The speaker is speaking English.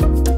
you